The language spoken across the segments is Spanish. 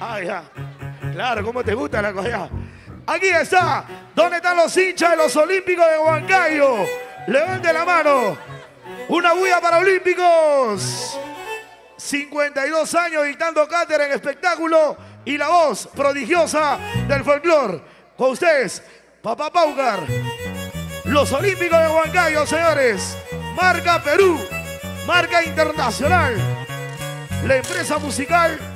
Ah, ya. Claro, ¿cómo te gusta la cosa? Aquí está. ¿Dónde están los hinchas de los Olímpicos de Huancayo? Levante la mano. Una bulla para Olímpicos. 52 años dictando cátedra en espectáculo y la voz prodigiosa del folclore. Con ustedes, Papá Paucar. Los Olímpicos de Huancayo, señores. Marca Perú. Marca Internacional. La empresa musical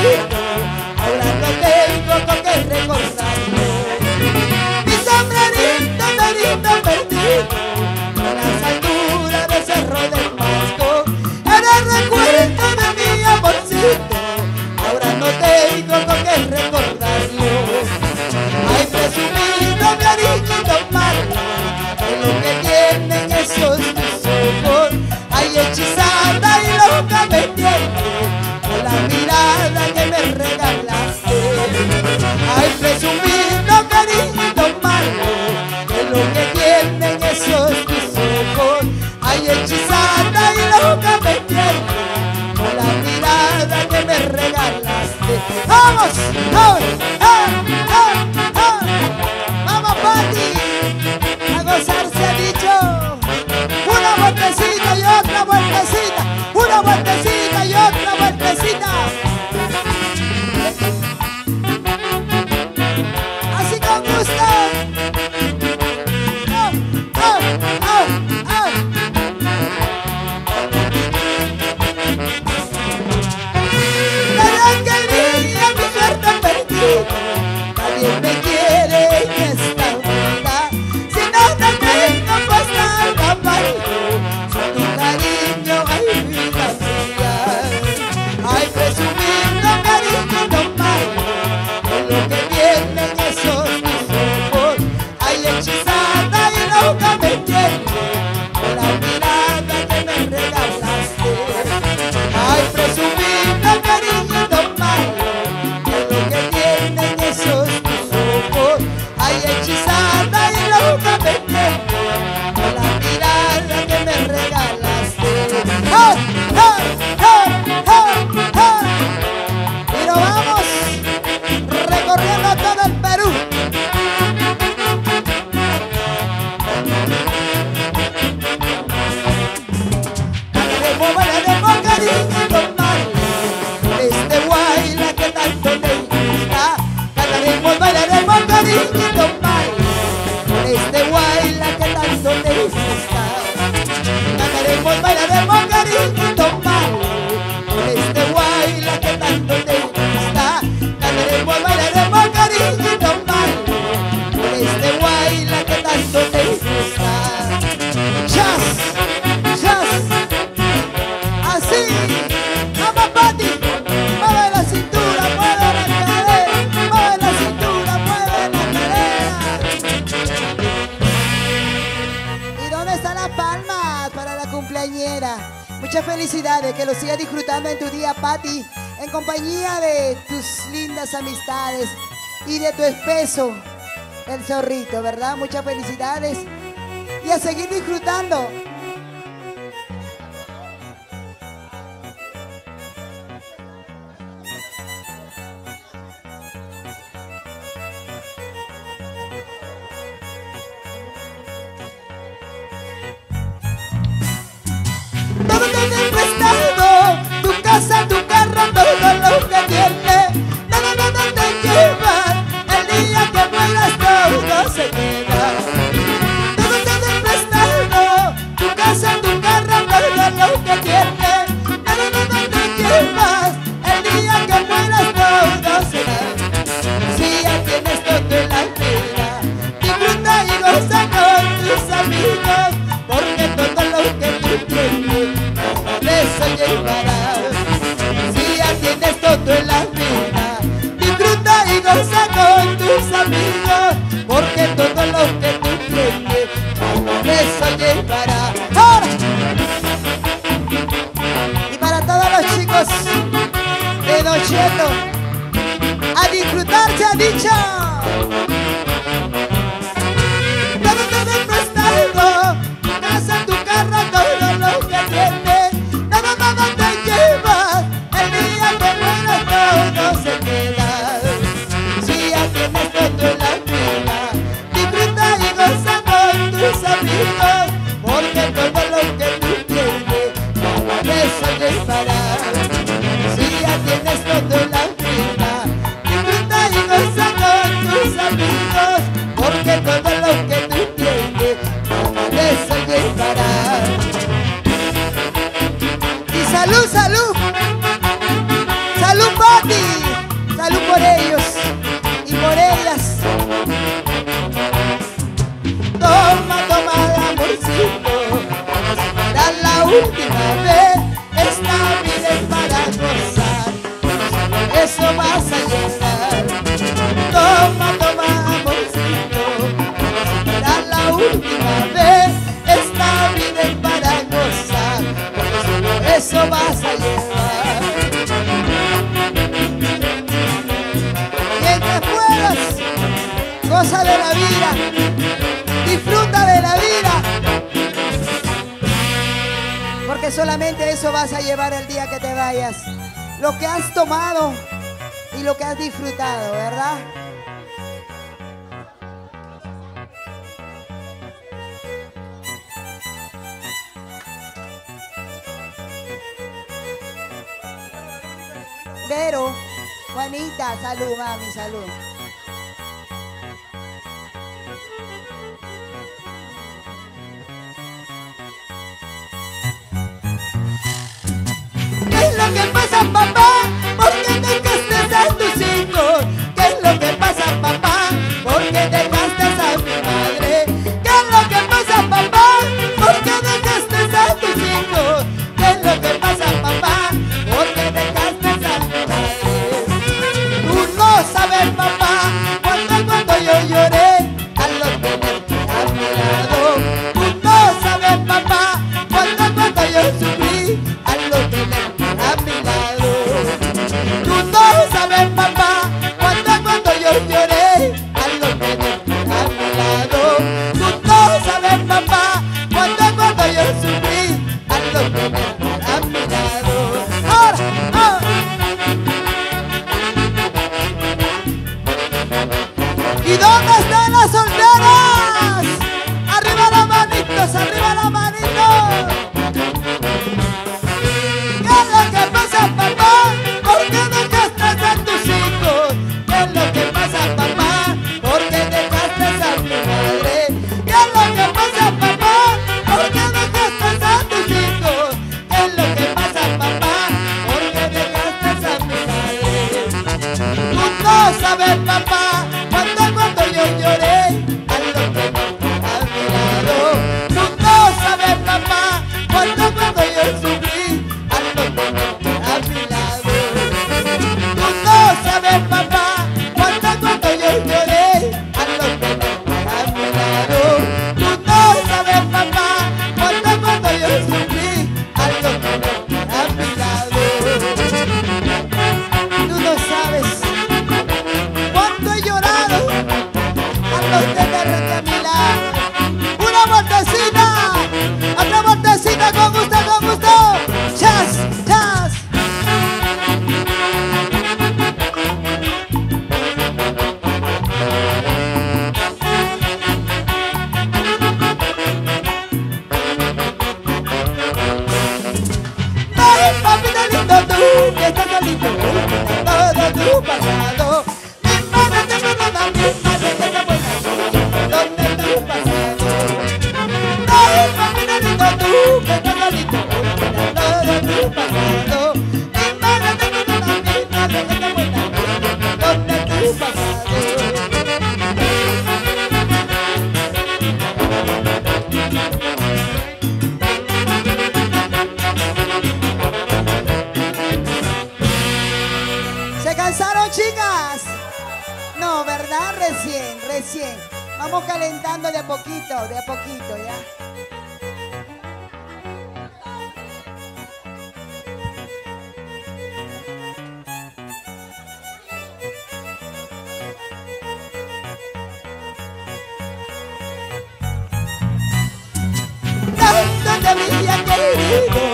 Yeah. lo sigas disfrutando en tu día, Patti, en compañía de tus lindas amistades y de tu espeso, el zorrito, ¿verdad? Muchas felicidades y a seguir disfrutando de tu tu casa, tu carro, todo lo que tienes. Nada, nada te llevas, el día que vuelas todo se queda. Todo te de tu tu casa, tu carro, todo lo que tienes. Nada, nada te llevas. a disfrutar se ha dicho. porque todo lo que tú tienes es el estará. Y salud, salud, salud Pati, salud por ellos y por ellas. Toma, toma, amorcito, para la última vez. de la vida. Disfruta de la vida. Porque solamente eso vas a llevar el día que te vayas. Lo que has tomado y lo que has disfrutado, ¿verdad? Pero, Juanita, salud, mami, salud. que pasa papá recipe. I love you. pasado. ¿Se cansaron, chicas? No, ¿verdad? Recién, recién. Vamos calentando de a poquito, de a poquito, ¿ya? Había querido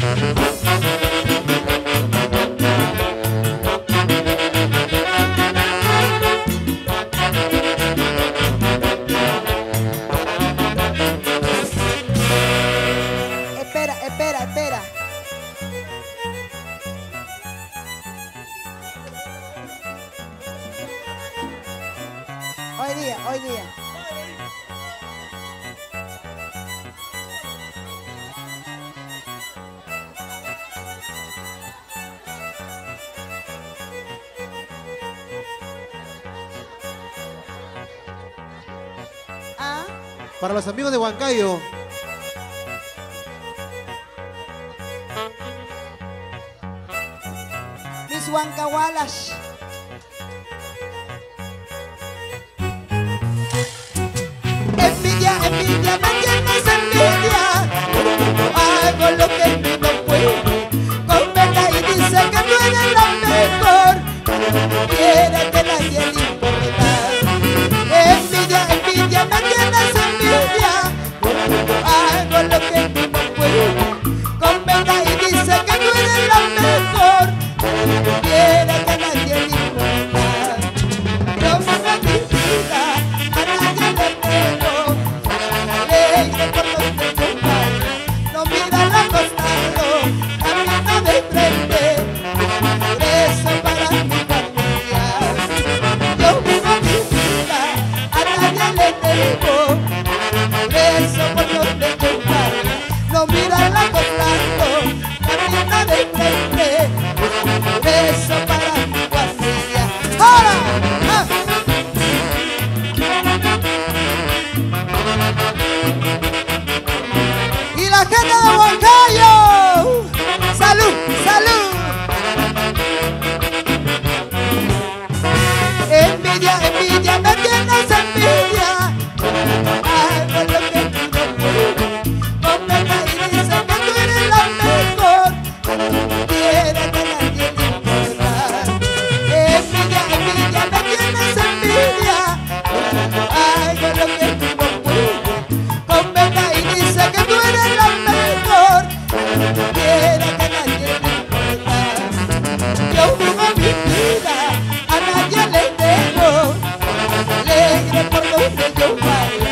Música Para los amigos de Huancayo. Mis Huancahualas. Envidia, envidia, baile.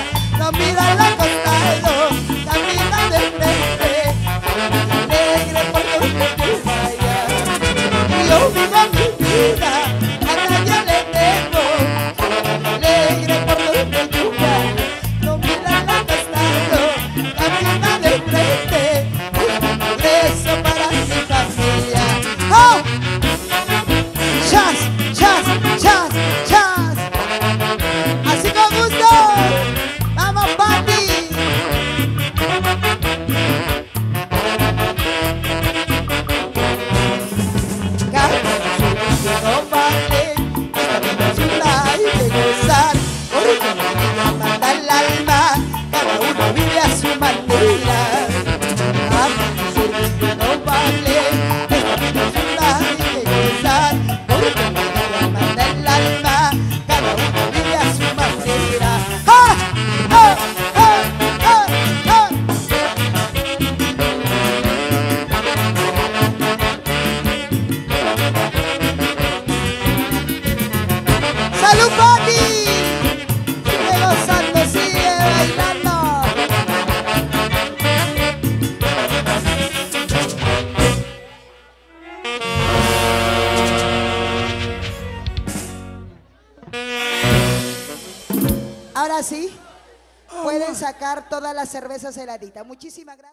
cervezas heladitas. Muchísimas gracias.